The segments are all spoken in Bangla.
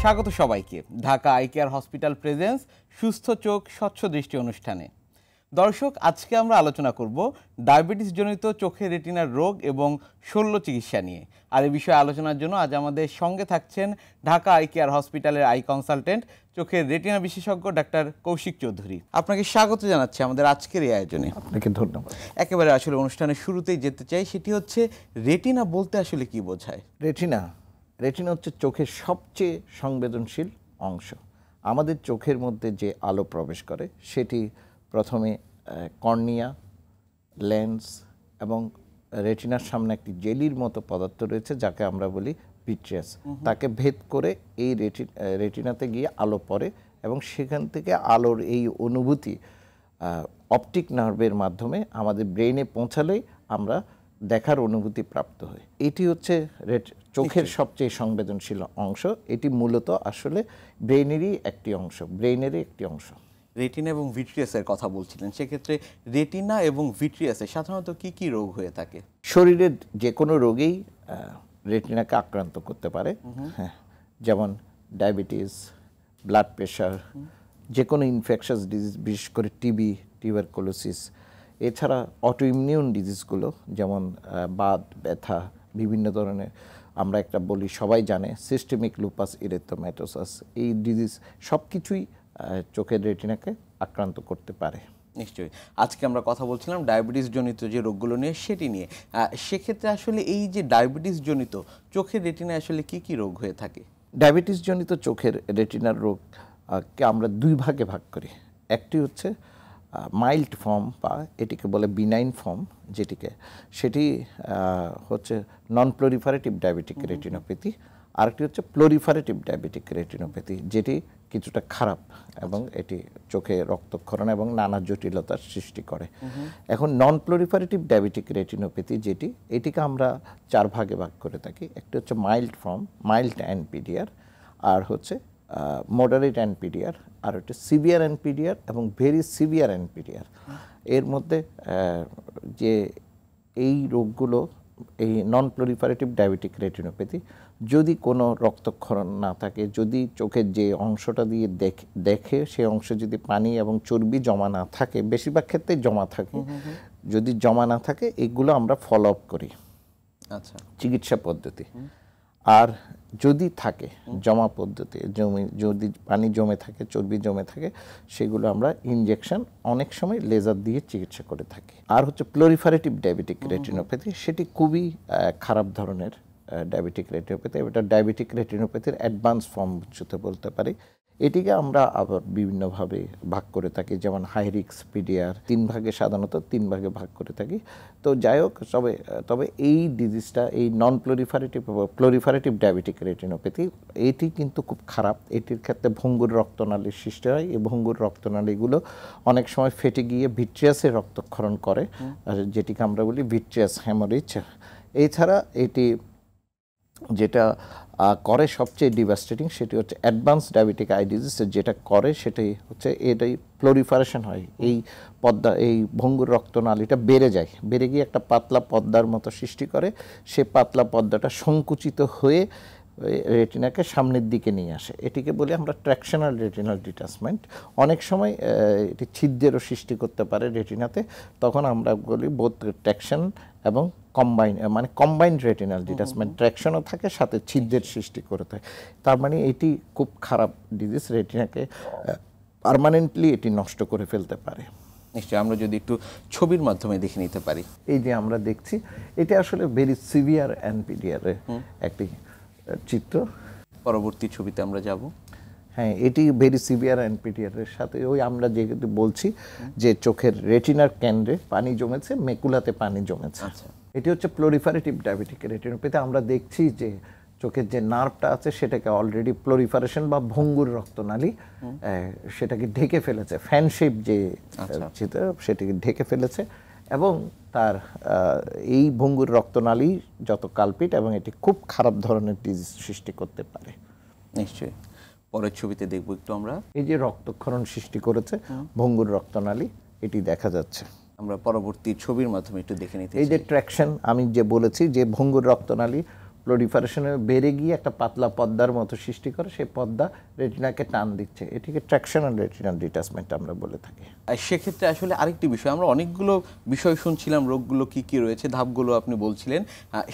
স্বাগত সবাইকে। Dhaka eye care hospital presents সুস্থ চোখ স্বচ্ছ দৃষ্টি অনুষ্ঠানে। দর্শক আজকে আমরা আলোচনা করব ডায়াবেটিস জনিত চোখের রেটিনার রোগ এবং শল্য চিকিৎসা নিয়ে। আর এই বিষয়ে আলোচনার জন্য আজ আমাদের সঙ্গে থাকছেন ঢাকা আই কেয়ার হসপিটালের আই কনসালটেন্ট চোখের রেটিনা বিশেষজ্ঞ ডাক্তার কৌশিক চৌধুরী। আপনাকে স্বাগত জানাচ্ছি আমাদের আজকের এই আয়োজনে। আপনাকে ধন্যবাদ। একেবারে আসলে অনুষ্ঠানের শুরুতেই যেতে চাই সেটি হচ্ছে রেটিনা বলতে আসলে কি বোঝায়? রেটিনা রেটিনা হচ্ছে চোখের সবচেয়ে সংবেদনশীল অংশ। আমাদের চোখের মধ্যে যে আলো প্রবেশ করে সেটি প্রথমে কর্নিয়া লেন্স এবং রেটিনার সামনে একটি জেলির মতো পদার্থ রয়েছে যাকে আমরা বলি ভিট্রিয়াস। তাকে ভেদ করে এই রেটি রেটিনাতে গিয়ে আলো পড়ে এবং সেখান থেকে আলোর এই অনুভূতি অপটিক নার্ভের মাধ্যমে আমাদের ব্রেইনে পৌঁছালেই আমরা দেখার অনুভূতি প্রাপ্ত হয়। এটি হচ্ছে চোখের সবচেয়ে সংবেদনশীল অংশ। এটি মূলত আসলে ব্রেইনেরই একটি অংশ ব্রেইনেরই একটি অংশ। রেটিনা এবং ভিট্রিয়াসের কথা বলছিলেন। সেক্ষেত্রে রেটিনা এবং ভিট্রিয়াসে সাধারণত কি কি রোগ হয়ে থাকে? শরীরের যে কোনো রোগেই রেটিনাকে আক্রান্ত করতে পারে। হ্যাঁ যেমন ডায়াবেটিস ব্লাড প্রেশার যে কোনো ইনফেকশাস ডিজিজ বিশেষ করে টিবি টিউবারকুলোসিস এছাড়া অটো ইমিউন ডিজিজগুলো যেমন বাদ ব্যথা বিভিন্ন ধরনের আমরা একটা বলি সবাই জানে সিস্টেমিক লুপাস ইরেথোম্যাটোসাস এই ডিজিজ সব কিছুই চোখের রেটিনাকে আক্রান্ত করতে পারে। নিশ্চয়ই। আজকে আমরা কথা বলছিলাম ডায়াবেটিস জনিত যে রোগগুলো নিয়ে সেটি নিয়ে। সেক্ষেত্রে আসলে এই যে ডায়াবেটিস জনিত চোখের রেটিনায় আসলে কি কি রোগ হয়ে থাকে? ডায়াবেটিস জনিত চোখের রেটিনার রোগকে আমরা দুই ভাগে ভাগ করি। একটি হচ্ছে মাইল্ড ফর্ম বা এটিকে বলে বিনাইন ফর্ম যেটিকে সেটি হচ্ছে নন প্লোরিফারেটিভ ডায়াবেটিক রেটিনোপ্যাথি আরেকটি হচ্ছে প্লোরিফারেটিভ ডায়াবেটিক রেটিনোপ্যাথি যেটি কিছুটা খারাপ এবং এটি চোখে রক্তক্ষরণ এবং নানা জটিলতার সৃষ্টি করে। এখন নন প্লোরিফারেটিভ ডায়াবেটিক রেটিনোপ্যাথি যেটি এটিকে আমরা চার ভাগে ভাগ করে থাকি একটি হচ্ছে মাইল্ড ফর্ম মাইল্ড অ্যানপিডিয়ার আর হচ্ছে মডারেট অ্যানপিডিয়ার আর হচ্ছে সিভিয়ার অ্যানপিডিয়ার এবং ভেরি সিভিয়ার অ্যানপিডিয়ার এর মধ্যে যে এই রোগগুলো এই নন প্লোরিফারেটিভ ডায়াবেটিক রেটিনোপ্যাথি যদি কোনো রক্তক্ষরণ না থাকে যদি চোখের যে অংশটা দিয়ে দেখ- দেখে সেই অংশে যদি পানি এবং চর্বি জমা না থাকে বেশিরভাগ ক্ষেত্রে জমা থাকে যদি জমা না থাকে এগুলো আমরা ফলো আপ করি। আচ্ছা। চিকিৎসা পদ্ধতি। আর যদি থাকে জমা পদ্ধতি জমি যদি পানি জমে থাকে চর্বি জমে থাকে সেগুলো আমরা ইনজেকশন অনেক সময় লেজার দিয়ে চিকিৎসা করে থাকি। আর হচ্ছে প্লোরিফারেটিভ ডায়াবেটিক রেটিনোপ্যাথি সেটি খুবই খারাপ ধরনের ডায়াবেটিক রেটিনোপ্যাথি এটা ডায়াবেটিক রেটিনোপ্যাথির অ্যাডভান্স ফর্ম হচ্ছে বলতে পারি। এটিকে আমরা আবার বিভিন্নভাবে ভাগ করে থাকি, যেমন হাইরিক্স পিডিয়ার তিন ভাগে সাধারণত তিন ভাগে ভাগ করে থাকি। তো যাই হোক তবে তবে এই ডিজিজটা এই non proliferative proliferative diabetic retinopathy এটি কিন্তু খুব খারাপ। এটির ক্ষেত্রে ভঙ্গুর রক্তনালীর সৃষ্টি হয়। এই ভঙ্গুর রক্তনালীগুলো অনেক সময় ফেটে গিয়ে ভিট্রিয়াসের রক্তক্ষরণ করে। যেটিকে আমরা বলি ভিট্রিয়াস হ্যামোরিচ এছাড়া এটি যেটা করে সবচেয়ে ডিভাস্টেটিং সেটি হচ্ছে অ্যাডভান্স ডায়াবেটিক আই ডিজিজ যেটা করে সেটাই হচ্ছে এটাই প্লোরিফারেশন হয়। এই পদ্মা, এই ভঙ্গুর রক্তনালীটা বেড়ে যায়। বেড়ে গিয়ে একটা পাতলা পদ্মার মতো সৃষ্টি করে। সে পাতলা পদ্মাটা সংকুচিত হয়ে রেটিনাকে সামনের দিকে নিয়ে আসে। এটিকে বলি আমরা ট্র্যাকশনাল রেটিনাল ডিটাচমেন্ট অনেক সময় এটি ছিদ্রেরও সৃষ্টি করতে পারে রেটিনাতে তখন আমরা বলি বোধ ট্র্যাকশন এবং কম্বাইন মানে কম্বাইন্ড রেটিনাল ডিটাচমেন্ট ট্র্যাকশনও থাকে সাথে ছিদ্রের সৃষ্টি করে থাকে। তার মানে এটি খুব খারাপ ডিজিজ রেটিনাকে পার্মানেন্টলি এটি নষ্ট করে ফেলতে পারে। নিশ্চয়ই আমরা যদি একটু ছবির মাধ্যমে দেখে নিতে পারি। এই যে আমরা দেখছি এটা আসলে ভেরি সিভিয়ার অ্যানপিডিয়ারের একটি চিত্র। পরবর্তী ছবিতে আমরা যাব। হ্যাঁ এটি ভেরি সিভিয়ার অ্যানপিডিয়ারের সাথে ওই আমরা যেহেতু বলছি যে চোখের রেটিনার কেন্দ্রে পানি জমেছে মেকুলাতে পানি জমেছে। আচ্ছা। এটি হচ্ছে প্লোরিফারেটিভ ডায়াবেটিক রেটিনোপ্যাথি আমরা দেখছি যে চোখের যে নার্ভটা আছে সেটাকে অলরেডি প্লোরিফারেশন বা ভঙ্গুর রক্তনালী সেটাকে ঢেকে ফেলেছে। ফ্যান শেপ যে আচ্ছা। সেটাকে ঢেকে ফেলেছে। এবং তার এই ভঙ্গুর রক্তনালী যত কালপিট এবং এটি খুব খারাপ ধরনের ডিজিজ সৃষ্টি করতে পারে। নিশ্চয়ই। পরের ছবিতে দেখব একটু আমরা। এই যে রক্তক্ষরণ সৃষ্টি করেছে ভঙ্গুর রক্তনালী এটি দেখা যাচ্ছে। আমরা পরবর্তী ছবির মাধ্যমে একটু দেখে নিতে এই যে ট্র্যাকশন আমি যে বলেছি যে ভঙ্গুর রক্তনালী প্লোরিফারেশনে বেড়ে গিয়ে একটা পাতলা পদ্মার মতো সৃষ্টি করে, সেই পদ্মা রেটিনাকে টান দিচ্ছে। এটিকে ট্র্যাকশনাল রেটিনাল ডিটাচমেন্ট আমরা বলে থাকি। সেক্ষেত্রে আসলে আরেকটি বিষয়, আমরা অনেকগুলো বিষয় শুনছিলাম, রোগগুলো কি কি রয়েছে, ধাপগুলো আপনি বলছিলেন।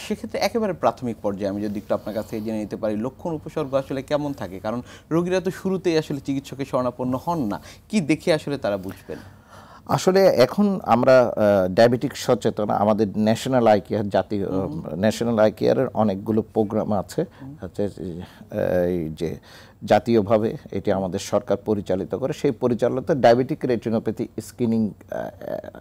সেক্ষেত্রে একেবারে প্রাথমিক পর্যায়ে আমি যদি একটু আপনার কাছ থেকে জেনে নিতে পারি, লক্ষণ উপসর্গ আসলে কেমন থাকে? কারণ রোগীরা তো শুরুতেই আসলে চিকিৎসকের শরণাপন্ন হন না। কি দেখে আসলে তারা বুঝবেন? আসলে এখন আমরা ডায়াবেটিক সচেতন আমাদের ন্যাশনাল আই কেয়ার জাতীয় ন্যাশনাল আই কেয়ারের অনেকগুলো প্রোগ্রাম আছে। এই যে জাতীয়ভাবে এটি আমাদের সরকার পরিচালিত করে। সেই পরিচালিত ডায়াবেটিক রেটিনোপ্যাথি স্ক্রিনিং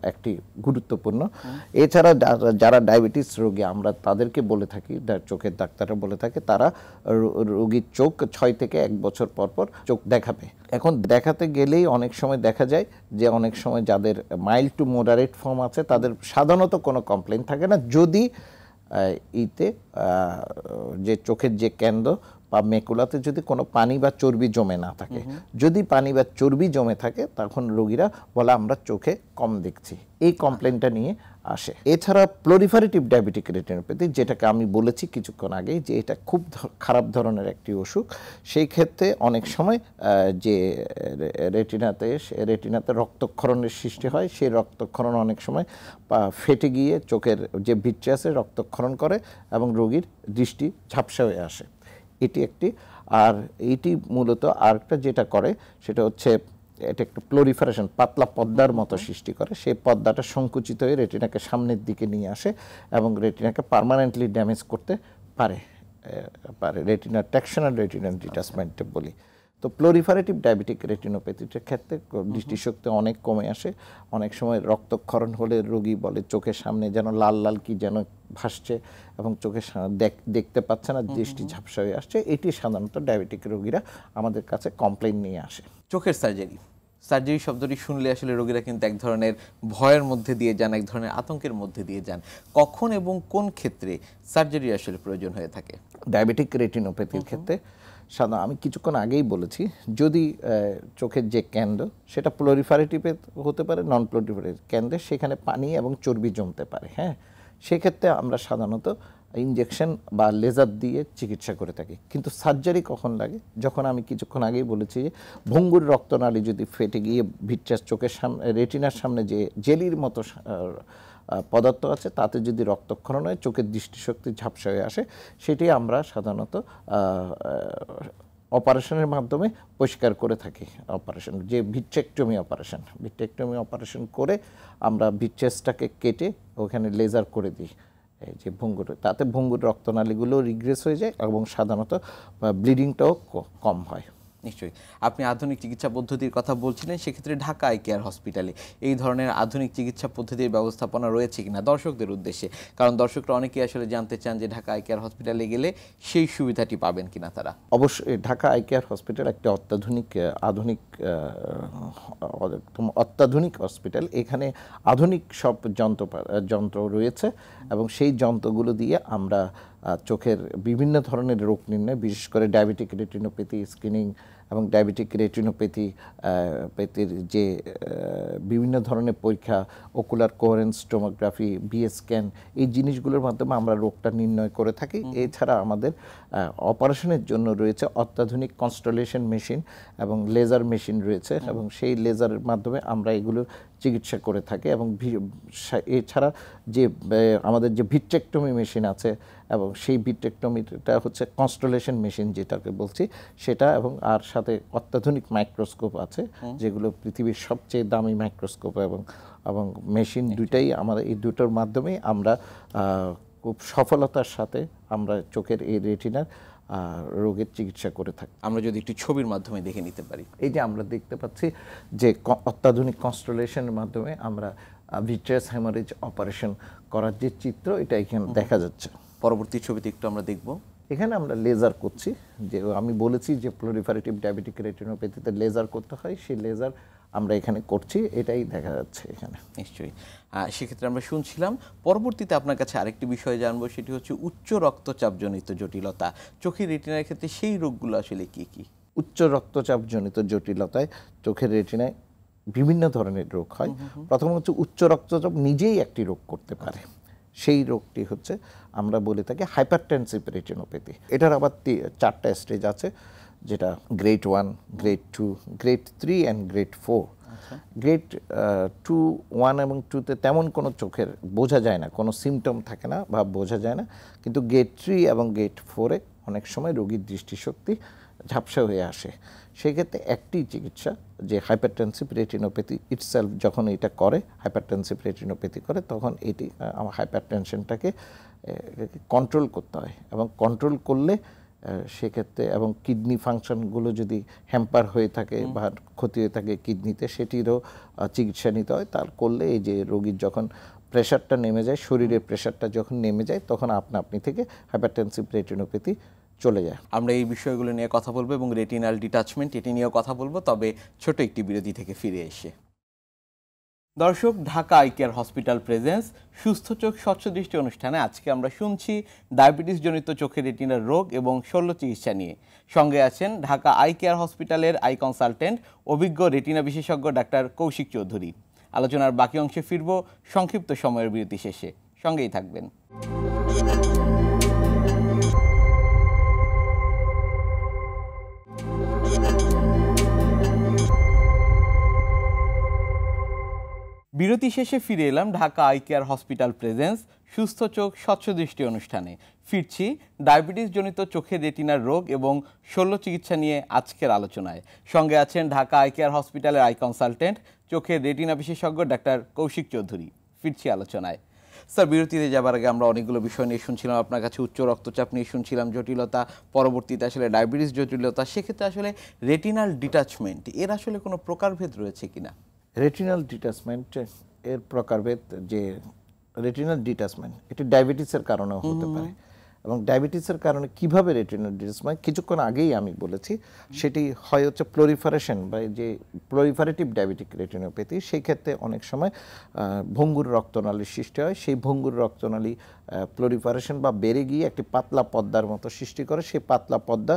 একটি গুরুত্বপূর্ণ। এছাড়া যারা- ডায়াবেটিস রোগী আমরা তাদেরকে বলে থাকি চোখের ডাক্তাররা বলে থাকে তারা রোগীর চোখ ছয় থেকে এক বছর পর পর চোখ দেখাবে। এখন দেখাতে গেলেই অনেক সময় দেখা যায় যে অনেক সময় যাদের মাইল্ড টু মোডারেট ফর্ম আছে তাদের সাধারণত কোনো কমপ্লেন থাকে না। যদি ইতে যে চোখের যে কেন্দ্র বা মেকুলাতে যদি কোনো পানি বা চর্বি জমে না থাকে যদি পানি বা চর্বি জমে থাকে তখন রোগীরা বলে আমরা চোখে কম দেখছি। এই কমপ্লেনটা নিয়ে আসে। এছাড়া প্লোরিফারেটিভ ডায়াবেটিক রেটিনোপ্যাথি যেটাকে আমি বলেছি কিছুক্ষণ আগেই যে এটা খুব খারাপ ধরনের একটি অসুখ সেই ক্ষেত্রে অনেক সময় যে রেটিনাতে রেটিনাতে রক্তক্ষরণের সৃষ্টি হয় সেই রক্তক্ষরণ অনেক সময় ফেটে গিয়ে চোখের যে ভিট্রে আছে রক্তক্ষরণ করে এবং রোগীর দৃষ্টি ঝাপসা হয়ে আসে। এটি একটি আর এইটি মূলত আরেকটা যেটা করে সেটা হচ্ছে এটা একটু প্লোরিফারেশন পাতলা পদ্মার মতো সৃষ্টি করে। সেই পদ্মাটা সংকুচিত হয়ে রেটিনাকে সামনের দিকে নিয়ে আসে এবং রেটিনাকে পারমানেন্টলি ড্যামেজ করতে পারে পারে। রেটিনা ট্যাকশনাল রেটিনা ডিটাচমেন্ট বলি। তো প্লোরিফারেটিভ ডায়াবেটিক রেটিনোপ্যাথিটার ক্ষেত্রে দৃষ্টিশক্তি অনেক কমে আসে। অনেক সময় রক্তক্ষরণ হলে রোগী বলে চোখের সামনে যেন লাল লাল কি যেন ভাসছে এবং চোখের দেখতে পাচ্ছে না দৃষ্টি ঝাপসা হয়ে আসছে। এটি সাধারণত ডায়াবেটিক রোগীরা আমাদের কাছে কমপ্লেন নিয়ে আসে। চোখের সার্জারি সার্জারি শব্দটি শুনলে আসলে রোগীরা কিন্তু এক ধরনের ভয়ের মধ্যে দিয়ে যান এক ধরনের আতঙ্কের মধ্যে দিয়ে যান। কখন এবং কোন ক্ষেত্রে সার্জারি আসলে প্রয়োজন হয়ে থাকে? ডায়াবেটিক রেটিনোপ্যাথির ক্ষেত্রে সাধারণ আমি কিছুক্ষণ আগেই বলেছি, যদি চোখের যে কেন্দ্র, সেটা প্লোরিফারেটিভে হতে পারে নন প্লোরিফারেটিভ কেন্দ্রে, সেখানে পানি এবং চর্বি জমতে পারে হ্যাঁ? সেক্ষেত্রে আমরা সাধারণত ইঞ্জেকশন বা লেজার দিয়ে চিকিৎসা করে থাকি। কিন্তু সার্জারি কখন লাগে? যখন আমি কিছুক্ষণ আগেই বলেছি যে, ভঙ্গুর রক্তনালী যদি ফেটে গিয়ে ভিট্রাস চোখের সামনে রেটিনার সামনে যে জেলির মতো পদার্থ আছে, তাতে যদি রক্তক্ষরণ হয়, চোখের দৃষ্টিশক্তি ঝাপসা হয়ে আসে, সেটি আমরা সাধারণত অপারেশনের মাধ্যমে পরিষ্কার করে থাকি, অপারেশন, যে ভিট্রেকটমি অপারেশন। ভিট্রেকটমি অপারেশন করে আমরা ভিট্রেসটাকে কেটে ওখানে লেজার করে দিই, এই যে ভঙ্গুর, তাতে ভঙ্গুর রক্তনালীগুলো রিগ্রেস হয়ে যায় এবং সাধারণত ব্লিডিংটাও কম হয়। নিশ্চয়ই। আপনি আধুনিক চিকিৎসা পদ্ধতির কথা বলছিলেন, সেক্ষেত্রে ঢাকা আই কেয়ার হসপিটালে এই ধরনের আধুনিক চিকিৎসা পদ্ধতির ব্যবস্থাপনা রয়েছে কিনা দর্শকদের উদ্দেশ্যে? কারণ দর্শকরা অনেকেই আসলে জানতে চান যে ঢাকা আই কেয়ার হসপিটালে গেলে সেই সুবিধাটি পাবেন কিনা তারা। অবশ্যই, ঢাকা আই কেয়ার হসপিটাল একটা অত্যাধুনিক আধুনিক অত্যাধুনিক হসপিটাল। এখানে আধুনিক সব যন্ত্র যন্ত্র রয়েছে এবং সেই যন্ত্রগুলো দিয়ে আমরা চোখের বিভিন্ন ধরনের রোগ নির্ণয়, বিশেষ করে ডায়াবেটিক, রেটিনোপ্যাথি, স্ক্রিনিং এবং ডায়াবেটিক রেটিনোপ্যাথি প্যাথির যে বিভিন্ন ধরনের পরীক্ষা ocular coherence tomography BS scan এই জিনিসগুলোর মাধ্যমে আমরা রোগটা নির্ণয় করে থাকি। এছাড়া আমাদের অপারেশনের জন্য রয়েছে অত্যাধুনিক কনস্টলেশন মেশিন এবং লেজার মেশিন রয়েছে এবং সেই লেজারের মাধ্যমে আমরা এগুলো চিকিৎসা করে থাকে এবং ভি- এছাড়া যে আমাদের যে ভিট্রেকটমি মেশিন আছে এবং সেই ভিট্রেকটমিটা হচ্ছে কনস্টলেশন মেশিন যেটাকে বলছি সেটা এবং আর সাথে অত্যাধুনিক মাইক্রোস্কোপ আছে যেগুলো পৃথিবীর সবচেয়ে দামি মাইক্রোস্কোপ এবং এবং মেশিন দুইটাই আমাদের এই দুটোর মাধ্যমেই আমরা খুব সফলতার সাথে আমরা চোখের এই রেটিনার রোগের চিকিৎসা করে থাকি। আমরা যদি একটি ছবির মাধ্যমে দেখে নিতে পারি। এই যে আমরা দেখতে পাচ্ছি যে অত্যাধুনিক কনস্টলেশনের মাধ্যমে আমরা ভিট্রাস হ্যামারেজ অপারেশন করার যে চিত্র এটা এখানে দেখা যাচ্ছে। পরবর্তী ছবিতে একটু আমরা দেখব। এখানে আমরা লেজার করছি। যে আমি বলেছি যে প্লোরিফারেটিভ ডায়াবেটিক রেটিনোপ্যাথিতে লেজার করতে হয়। সেই লেজার আমরা এখানে করছি এটাই দেখা যাচ্ছে এখানে। নিশ্চয়ই। সেক্ষেত্রে আমরা শুনছিলাম পরবর্তীতে আপনার কাছে আরেকটি বিষয় জানব সেটি হচ্ছে উচ্চ রক্তচাপজনিত জটিলতা। চোখের রেটিনার ক্ষেত্রে সেই রোগগুলো আসলে কি কি? উচ্চ রক্তচাপজনিত জটিলতায় চোখের রেটিনায় বিভিন্ন ধরনের রোগ হয়। প্রথম হচ্ছে উচ্চ রক্তচাপ নিজেই একটি রোগ করতে পারে। সেই রোগটি হচ্ছে আমরা বলে থাকি হাইপারটেনসিভ রেটিনোপ্যাথি। এটার আবার চারটা স্টেজ আছে। যেটা grade one grade two grade three and grade four grade two one এবং টুতে তেমন কোনো চোখের বোঝা যায় না কোনো সিমটম থাকে না বা বোঝা যায় না। কিন্তু গ্রেড থ্রি এবং গ্রেড ফোরে অনেক সময় রোগীর দৃষ্টিশক্তি ঝাপসা হয়ে আসে। সেক্ষেত্রে একটি চিকিৎসা যে হাইপারটেনসিভ রেটিনোপ্যাথি ইটসেলফ যখন এটা করে হাইপারটেনসিভ রেটিনোপ্যাথি করে তখন এটি আমার হাইপারটেনশনটাকে কন্ট্রোল করতে হয়। এবং কন্ট্রোল করলে সেক্ষেত্রে এবং কিডনি ফাংশনগুলো যদি হ্যাম্পার হয়ে থাকে বা ক্ষতি হয়ে থাকে কিডনিতে সেটিরও চিকিৎসা নিতে হয়। তার করলে এই যে রোগীর যখন প্রেশারটা নেমে যায় শরীরের প্রেশারটা যখন নেমে যায় তখন আপনা আপনি থেকে হাইপারটেনসিভ রেটিনোপ্যাথি চলে যায়। আমরা এই বিষয়গুলো নিয়ে কথা বলব এবং রেটিনাল ডিটাচমেন্ট এটি নিয়েও কথা বলব তবে ছোট একটি বিরতি থেকে ফিরে এসে। দর্শক, Dhaka eye care hospital presents, সুস্থ চোখ, স্বচ্ছ দৃষ্টি অনুষ্ঠানে আজকে আমরা শুনছি ডায়াবেটিস জনিত চোখের রেটিনার রোগ এবং শল্য চিকিৎসা নিয়ে। সঙ্গে আছেন ঢাকা আই কেয়ার হসপিটালের আই কনসালটেন্ট, অভিজ্ঞ রেটিনা বিশেষজ্ঞ ডাক্তার কৌশিক চৌধুরী। আলোচনার বাকি অংশে ফিরব সংক্ষিপ্ত সময়ের বিরতি শেষে। সঙ্গেই থাকবেন। বিরতি শেষে ফিরে এলাম Dhaka eye care hospital presence, সুস্থ চোখ, স্বচ্ছ দৃষ্টি অনুষ্ঠানে। ফিরছি ডায়াবেটিস জনিত চোখের রেটিনার রোগ এবং শল্য চিকিৎসা নিয়ে আজকের আলোচনায়। সঙ্গে আছেন ঢাকা আই কেয়ার হসপিটালের আই কনসালটেন্ট চোখের রেটিনা বিশেষজ্ঞ ডাক্তার কৌশিক চৌধুরী। ফিরছি আলোচনায়। স্যার, বিরতিতে যাবার আগে আমরা অনেকগুলো বিষয় নিয়ে শুনছিলাম। আপনার কাছে উচ্চ রক্তচাপ নিয়ে শুনছিলাম, জটিলতা, পরবর্তীতে আসলে ডায়াবেটিস জটিলতা, সেক্ষেত্রে আসলে রেটিনাল ডিটাচমেন্ট, এর আসলে কোনো প্রকারভেদ রয়েছে কিনা? রেটিনাল ডিটাচমেন্ট এর প্রকারভেদ যে রেটিনাল ডিটাচমেন্ট এটি ডায়াবেটিসের কারণেও হতে পারে। এবং ডায়াবেটিসের কারণে কীভাবে রেটিনাল ডিটাচমেন্ট কিছুক্ষণ আগেই আমি বলেছি, সেটি হয় হচ্ছে প্লোরিফারেশন বা যে প্লোরিফারেটিভ ডায়াবেটিক রেটিনোপ্যাথি সেই ক্ষেত্রে অনেক সময় ভঙ্গুর রক্তনালীর সৃষ্টি হয়। সেই ভঙ্গুর রক্তনালী প্লোরিফারেশন বা বেড়ে গিয়ে একটি পাতলা পদ্মার মতো সৃষ্টি করে। সেই পাতলা পদ্মা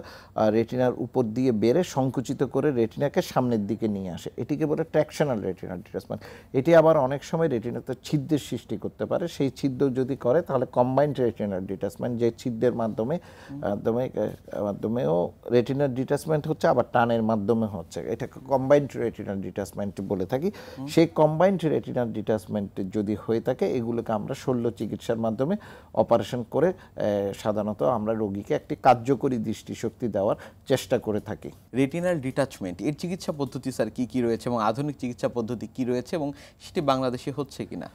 রেটিনার উপর দিয়ে বেড়ে সংকুচিত করে রেটিনাকে সামনের দিকে নিয়ে আসে। এটিকে বলে ট্র্যাকশনাল রেটিনাল ডিটাচমেন্ট এটি আবার অনেক সময় রেটিনাতে ছিদ্রের সৃষ্টি করতে পারে। সেই ছিদ্র যদি করে, তাহলে কম্বাইন্ড রেটিনাল ডিটাচমেন্ট যে ছিদ্রের মাধ্যমে মাধ্যমে, মাধ্যমেও রেটিনার ডিটাচমেন্ট হচ্ছে, আবার টানের মাধ্যমে হচ্ছে। এটাকে কম্বাইন্ড রেটিনার ডিটাচমেন্ট বলে থাকি। সেই কম্বাইন্ড রেটিনার ডিটাচমেন্ট যদি হয়ে থাকে, এগুলোকে আমরা শল্য চিকিৎসার মাধ্যমে অপারেশন করে সাধারণত আমরা রোগীকে একটি কার্যকরী দৃষ্টিশক্তি দেওয়ার চেষ্টা করে থাকি। রেটিনাল ডিটাচমেন্ট এর চিকিৎসা পদ্ধতি, স্যার, কি কি রয়েছে এবং আধুনিক চিকিৎসা পদ্ধতি কি রয়েছে এবং সেটি বাংলাদেশে হচ্ছে কিনা?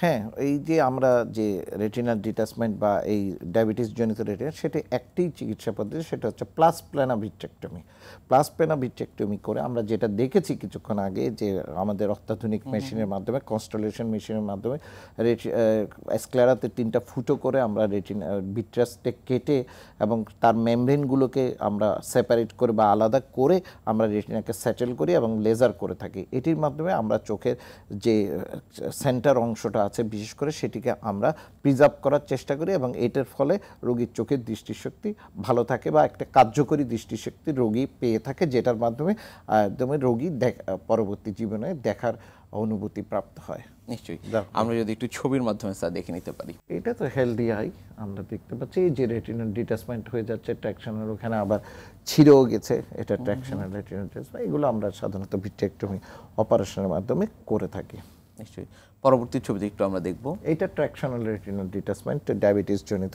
হ্যাঁ এই যে আমরা যে রেটিনার ডিটাচমেন্ট বা এই ডায়াবেটিস জনিত রেটিনা সেটা একটি চিকিৎসা পদ্ধতি সেটা হচ্ছে প্লাস প্ল্যানাভিট্রেক্টমি প্লাস প্ল্যানাভিট্রেক্টমি করে আমরা যেটা দেখেছি কিছুক্ষণ আগে যে আমাদের অত্যাধুনিক মেশিনের মাধ্যমে কনস্টলেশন মেশিনের মাধ্যমে স্ক্লেরাতে তিনটা ফুটো করে আমরা রেটিনা ভিট্রাসটে কেটে এবং তার মেমব্রেনগুলোকে আমরা সেপারেট করে বা আলাদা করে আমরা রেটিনাকে সেটেল করি এবং লেজার করে থাকি। এটির মাধ্যমে আমরা চোখের যে সেন্টার অংশটা আছে বিশেষ করে সেটিকে আমরা প্রিজার্ভ করার চেষ্টা করি এবং এটার ফলে রোগীর চোখের দৃষ্টিশক্তি ভালো থাকে বা একটা কার্যকরী দৃষ্টিশক্তি রোগী পেয়ে থাকে যেটার মাধ্যমে একদমই রোগী পরবর্তী জীবনে দেখার অনুভূতি প্রাপ্ত হয়। নিশ্চয়ই। আমরা যদি একটু ছবির মাধ্যমে স্যার দেখে নিতে পারি। এটা তো হেলদি আই আমরা দেখতে পাচ্ছি এই যে রেটিনাল ডিটাচমেন্ট হয়ে যাচ্ছে ট্র্যাকশনের ওখানে আবার ছিঁড়েও গেছে এটা ট্র্যাকশনাল রেটিনাল ডিটাচমেন্ট এগুলো আমরা সাধারণত ভিট্রেক্টমি অপারেশনের মাধ্যমে করে থাকি। নিশ্চয়ই। পরবর্তী ছবিতে একটু আমরা দেখব। এটা ট্র্যাকশনাল রেটিনাল ডিটাচমেন্ট ডায়াবেটিস জনিত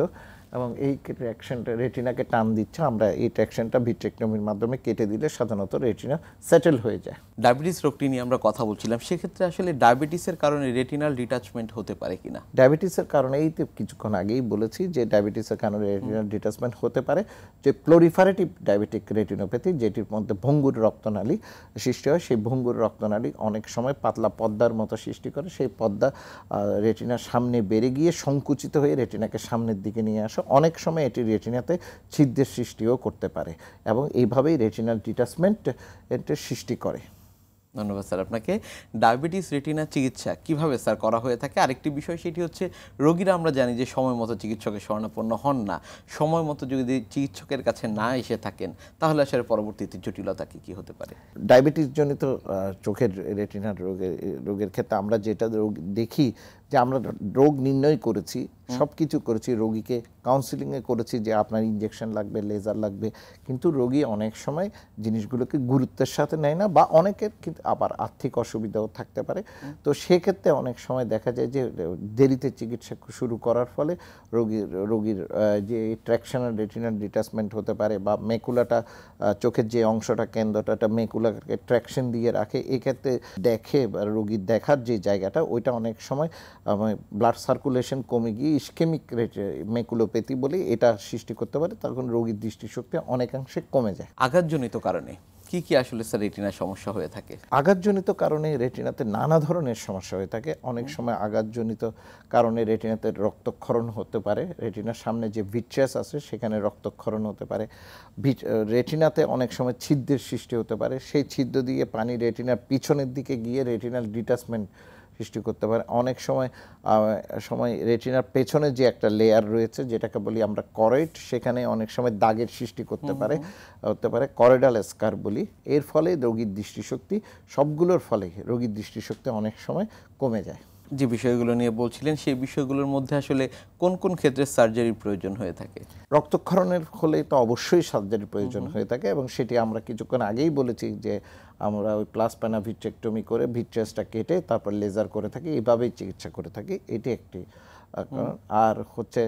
এবং এই ট্র্যাকশনটা রেটিনাকে টান দিচ্ছে আমরা এই ট্র্যাকশনটা ভিট্রেক্টমির মাধ্যমে কেটে দিলে সাধারণত রেটিনা সেটেল হয়ে যায়। ডায়াবেটিস রোগটি নিয়ে আমরা কথা বলছিলাম সেক্ষেত্রে আসলে ডায়াবেটিসের কারণে রেটিনাল ডিটাচমেন্ট হতে পারে কিনা? ডায়াবেটিসের কারণে এই তো কিছুক্ষণ আগেই বলেছি যে ডায়াবেটিসের কারণে রেটিনাল ডিটাচমেন্ট হতে পারে। যে প্লোরিফারেটিভ ডায়াবেটিক রেটিনোপ্যাথি যেটির মধ্যে ভঙ্গুর রক্তনালী সৃষ্টি হয় সেই ভঙ্গুর রক্তনালী অনেক সময় পাতলা পদ্মার মতো সৃষ্টি করে সেই পদ্মা রেটিনার সামনে বেড়ে গিয়ে সংকুচিত হয়ে রেটিনাকে সামনের দিকে নিয়ে আসে। অনেক সময় এটি রেটিনাতে ছিদ্রের সৃষ্টিও করতে পারে এবং এইভাবেই রেটিনাল ডিটাচমেন্ট এর সৃষ্টি করে। ধন্যবাদ স্যার আপনাকে। ডায়াবেটিস রেটিনা চিকিৎসা কীভাবে স্যার করা হয়ে থাকে? আরেকটি বিষয় সেটি হচ্ছে রোগীরা আমরা জানি যে সময় মতো চিকিৎসকের শরণাপন্ন হন না। সময় মতো যদি চিকিৎসকের কাছে না এসে থাকেন তাহলে আসলে পরবর্তীতে জটিলতা কি কী হতে পারে? ডায়াবেটিস জনিত চোখের রেটিনার রোগের রোগের ক্ষেত্রে আমরা যেটা রোগ দেখি যে আমরা রোগ নির্ণয় করেছি সব কিছু করেছি রোগীকে কাউন্সিলিংয়ে করেছি যে আপনার ইঞ্জেকশন লাগবে লেজার লাগবে কিন্তু রোগী অনেক সময় জিনিসগুলোকে গুরুত্বের সাথে নেয় না বা অনেকের কিন্তু আবার আর্থিক অসুবিধাও থাকতে পারে। তো সেক্ষেত্রে অনেক সময় দেখা যায় যে দেরিতে চিকিৎসা শুরু করার ফলে রোগীর রোগীর যে ট্র্যাকশনাল রেটিনাল ডিটাচমেন্ট হতে পারে বা মেকুলাটা চোখের যে অংশটা কেন্দ্রটা মেকুলাকে ট্র্যাকশন দিয়ে রাখে এক্ষেত্রে দেখে বা রোগীর দেখার যে জায়গাটা ওইটা অনেক সময় ব্লাড সার্কুলেশন কমে গিয়ে ইস্কেমিক মেকুলোপ্যাথি বলে এটা সৃষ্টি করতে পারে তখন রোগীর দৃষ্টিশক্তি অনেকাংশে কমে যায়। আঘাতজনিত কারণে কি কি আসলে স্যার রেটিনার সমস্যা হয়ে থাকে? আঘাতজনিত কারণে রেটিনাতে নানা ধরনের সমস্যা হয়ে থাকে। অনেক সময় আঘাতজনিত কারণে রেটিনাতে রক্তক্ষরণ হতে পারে। রেটিনার সামনে যে ভিট্রাস আছে সেখানে রক্তক্ষরণ হতে পারে। রেটিনাতে অনেক সময় ছিদ্রের সৃষ্টি হতে পারে। সেই ছিদ্র দিয়ে পানি রেটিনার পিছনের দিকে গিয়ে রেটিনাল ডিটাচমেন্ট সৃষ্টি করতে পারে। অনেক সময় সময় রেটিনার পেছনে যে একটা লেয়ার রয়েছে যেটাকে বলি আমরা করয়েড সেখানে অনেক সময় দাগের সৃষ্টি করতে পারে হতে পারে করেডাল স্কার বলি। এর ফলে রোগীর দৃষ্টিশক্তি সবগুলোর ফলে রোগীর দৃষ্টিশক্তি অনেক সময় কমে যায়। যে বিষয়গুলো নিয়ে বলছিলেন সেই বিষয়গুলোর মধ্যে আসলে কোন কোন ক্ষেত্রে সার্জারির প্রয়োজন হয়ে থাকে? রক্তক্ষরণের হলে তো অবশ্যই সার্জারির প্রয়োজন হয়ে থাকে এবং সেটি আমরা কিছুক্ষণ আগেই বলেছি যে আমরা ওই প্লাসপ্যানা ভিট্রেক্টমি করে ভিট্রেসটা কেটে তারপর লেজার করে থাকি এভাবেই চিকিৎসা করে থাকি এটি একটি আর হচ্ছে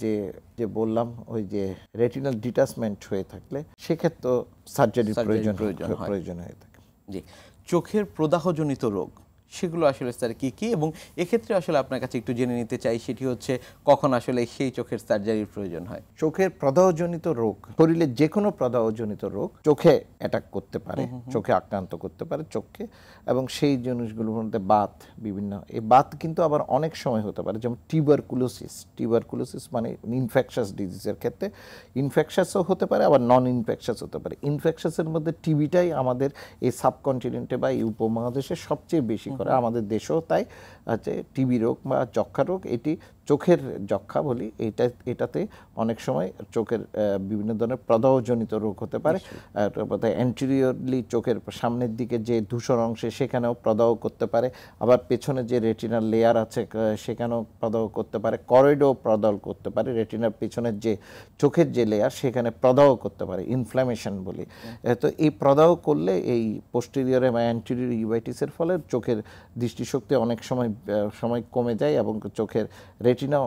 যে যে বললাম ওই যে রেটিনাল ডিটাচমেন্ট হয়ে থাকলে সেক্ষেত্রে সার্জারির প্রয়োজন প্রয়োজন হয়ে থাকে। জি। চোখের প্রদাহজনিত রোগ সেগুলো আসলে স্যার কি কি? এবং এক্ষেত্রে আসলে আপনার কাছে একটু জেনে নিতে চাই সেটি হচ্ছে কখন আসলে সেই চোখের সার্জারির প্রয়োজন হয়? চোখের প্রদাহজনিত রোগ শরীরের যে কোনো প্রদাহজনিত রোগ চোখে অ্যাটাক করতে পারে চোখে আক্রান্ত করতে পারে চোখকে এবং সেই জিনিসগুলোর মধ্যে বাত বিভিন্ন এই বাত কিন্তু আবার অনেক সময় হতে পারে যেমন টিউবারকুলোসিস টিউবারকুলোসিস মানে ইনফেকশাস ডিজিজের ক্ষেত্রে ইনফেকশাসও হতে পারে আবার নন ইনফেকশাস হতে পারে। ইনফেকশাসের মধ্যে টিবিটাই আমাদের এই সাবকন্টিনেন্টে বা এই উপমহাদেশে সবচেয়ে বেশি করে। আমাদের দেশেও তাই আছে টিবি রোগ বা যক্ষা রোগ এটি চোখের যক্ষা বলি এটা এটাতে অনেক সময় চোখের বিভিন্ন ধরনের প্রদাহজনিত রোগ হতে পারে। অ্যান্টিরিয়রলি চোখের সামনের দিকে যে ধূসর অংশে সেখানেও প্রদাহ করতে পারে। আবার পেছনে যে রেটিনার লেয়ার আছে সেখানেও প্রদাহ করতে পারে। করিডো প্রদাহ করতে পারে। রেটিনার পেছনের যে চোখের যে লেয়ার সেখানে প্রদাহ করতে পারে। ইনফ্ল্যামেশন বলি। তো এই প্রদাহ করলে এই পোস্টেরিয়রে বা অ্যান্টিরিয়র ইউভাইটিসের ফলে চোখের দৃষ্টিশক্তি অনেক সময় সময় কমে যায় এবং চোখের রেটিনা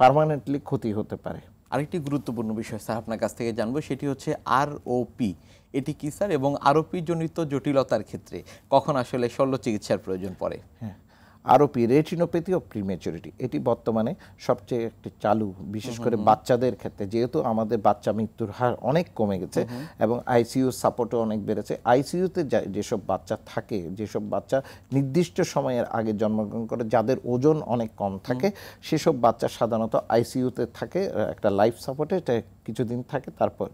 পারমানেন্টলি ক্ষতি হতে পারে। আরেকটি গুরুত্বপূর্ণ বিষয় স্যার আপনার কাছ থেকে জানব সেটি হচ্ছে আর পি এটি কি স্যার? এবং আরোপি জনিত জটিলতার ক্ষেত্রে কখন আসলে শল্য চিকিৎসার প্রয়োজন পড়ে? হ্যাঁ। আরোপি রেটিনোপ্যাথি ও প্রিমেচুরিটি এটি বর্তমানে সবচেয়ে একটি চালু বিশেষ করে বাচ্চাদের ক্ষেত্রে। যেহেতু আমাদের বাচ্চা মৃত্যুর হার অনেক কমে গেছে এবং আইসিইউ সাপোর্টও অনেক বেড়েছে। আইসিইউতে যেসব বাচ্চা থাকে যেসব বাচ্চা নির্দিষ্ট সময়ের আগে জন্মগ্রহণ করে যাদের ওজন অনেক কম থাকে সেসব বাচ্চা সাধারণত আইসিইউতে থাকে একটা লাইফ সাপোর্টে কিছুদিন থাকে তারপর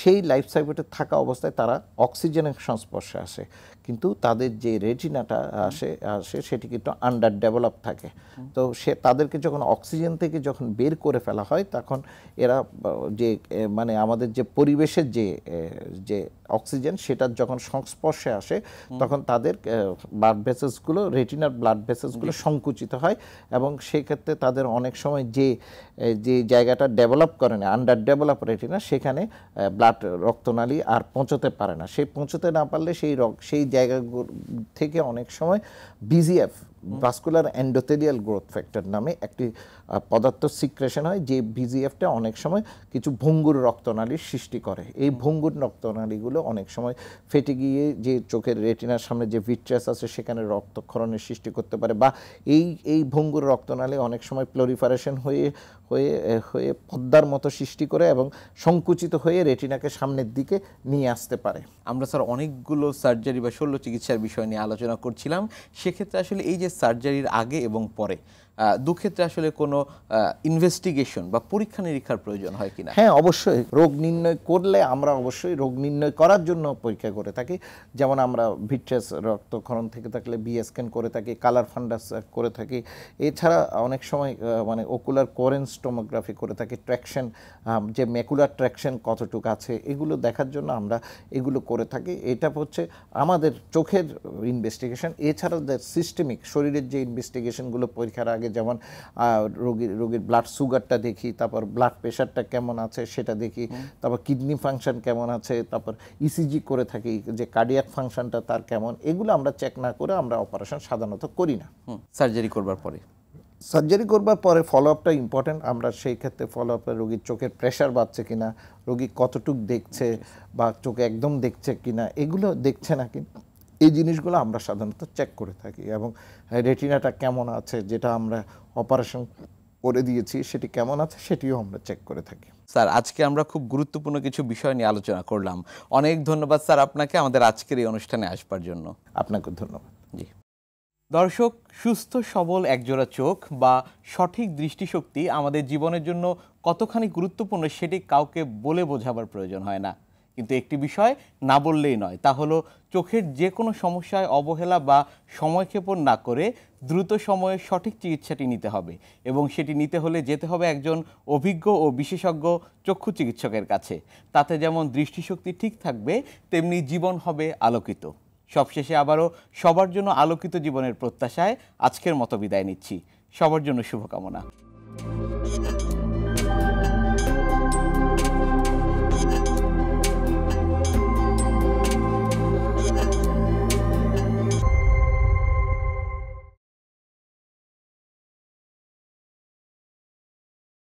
সেই লাইফ সাপোর্টে থাকা অবস্থায় তারা অক্সিজেনের সংস্পর্শে আসে। কিন্তু তাদের যে রেটিনাটা আসে আসে সেটি কিন্তু আন্ডার ডেভেলপ থাকে। তো সে তাদেরকে যখন অক্সিজেন থেকে যখন বের করে ফেলা হয়, তখন এরা যে মানে আমাদের যে পরিবেশের যে যে অক্সিজেন সেটা যখন সংস্পর্শে আসে, তখন তাদের ব্লাড ভেসেসগুলো রেটিনার ব্লাড ভেসেসগুলো সংকুচিত হয় এবং সেক্ষেত্রে তাদের অনেক সময় যে যে জায়গাটা ডেভেলপ করে না আন্ডার ডেভেলপ রেটিনা সেখানে ব্লাড রক্তনালী আর পৌঁছতে পারে না। সেই পৌঁছতে না পারলে সেই সেই জায়গাগুলো থেকে অনেক সময় VEGF vascular endothelial growth factor নামে একটি পদার্থ সিক্রেশন হয়, যে বিজিএফটা অনেক সময় কিছু ভঙ্গুর রক্তনালীর সৃষ্টি করে। এই ভঙ্গুর রক্তনালীগুলো অনেক সময় ফেটে গিয়ে যে চোখের রেটিনার সামনে যে ভিট্রাস আছে সেখানে রক্তক্ষরণের সৃষ্টি করতে পারে বা এই এই ভঙ্গুর রক্তনালী অনেক সময় প্লোরিফারেশন হয়ে হয়ে হয়ে পদ্মার মতো সৃষ্টি করে এবং সংকুচিত হয়ে রেটিনাকে সামনের দিকে নিয়ে আসতে পারে। আমরা স্যার অনেকগুলো সার্জারি বা শল্য চিকিৎসার বিষয় নিয়ে আলোচনা করছিলাম। সেক্ষেত্রে আসলে এই যে সার্জারির আগে এবং পরে দুক্ষেত্রে আসলে কোনো ইনভেস্টিগেশন বা পরীক্ষা নিরীক্ষার প্রয়োজন হয় কিনা? হ্যাঁ অবশ্যই। রোগ নির্ণয় করলে আমরা অবশ্যই রোগ নির্ণয় করার জন্য পরীক্ষা করে থাকি। যেমন আমরা ভিট্রাস রক্তক্ষরণ থেকে থাকলে বি স্ক্যান করে থাকি, কালার ফান্ডাস করে থাকি। এছাড়া অনেক সময় মানে ওকুলার কোরেন্স টোমোগ্রাফি করে থাকি ট্র্যাকশন যে মেকুলার ট্র্যাকশন কতটুকু আছে, এগুলো দেখার জন্য আমরা এগুলো করে থাকি। এটা হচ্ছে আমাদের চোখের ইনভেস্টিগেশন এছাড়া সিস্টেমিক শরীরের যে ইনভেস্টিগেশনগুলো পরীক্ষার আগে যেমন রোগীর রোগীর ব্লাড সুগারটা দেখি তারপর ব্লাড প্রেশারটা কেমন আছে সেটা দেখি তারপর কিডনি ফাংশন কেমন আছে তারপর ইসিজি করে থাকি যে কার্ডিয়াক ফাংশনটা তার কেমন এগুলো আমরা চেক না করে আমরা অপারেশন সাধারণত করি না। সার্জারি করবার পরে। সার্জারি করবার পরে ফলো আপটা ইম্পর্টেন্ট আমরা সেই ক্ষেত্রে ফলো আপে রোগীর চোখের প্রেশার বাড়ছে কিনা রোগী কতটুক দেখছে বা চোখে একদম দেখছে কিনা এগুলো দেখছে না কিনা এই জিনিসগুলো আমরা সাধারণত চেক করে থাকি এবং রেটিনাটা কেমন আছে যেটা আমরা অপারেশন করে দিয়েছি সেটি কেমন আছে সেটিও আমরা চেক করে থাকি। স্যার আজকে আমরা খুব গুরুত্বপূর্ণ কিছু বিষয় নিয়ে আলোচনা করলাম। অনেক ধন্যবাদ স্যার আপনাকে আমাদের আজকের এই অনুষ্ঠানে আসবার জন্য। আপনাকে ধন্যবাদ। জি। দর্শক সুস্থ সবল একজোড়া চোখ বা সঠিক দৃষ্টিশক্তি আমাদের জীবনের জন্য কতখানি গুরুত্বপূর্ণ সেটি কাউকে বলে বোঝাবার প্রয়োজন হয় না। কিন্তু একটি বিষয় না বললেই নয়, তা হলো চোখের যে কোনো সমস্যায় অবহেলা বা সময়ক্ষেপণ না করে দ্রুত সময়ে সঠিক চিকিৎসাটি নিতে হবে এবং সেটি নিতে হলে যেতে হবে একজন অভিজ্ঞ ও বিশেষজ্ঞ চক্ষু চিকিৎসকের কাছে। তাতে যেমন দৃষ্টিশক্তি ঠিক থাকবে, তেমনি জীবন হবে আলোকিত। সবশেষে আবারও সবার জন্য আলোকিত জীবনের প্রত্যাশায় আজকের মতো বিদায় নিচ্ছি। সবার জন্য শুভকামনা।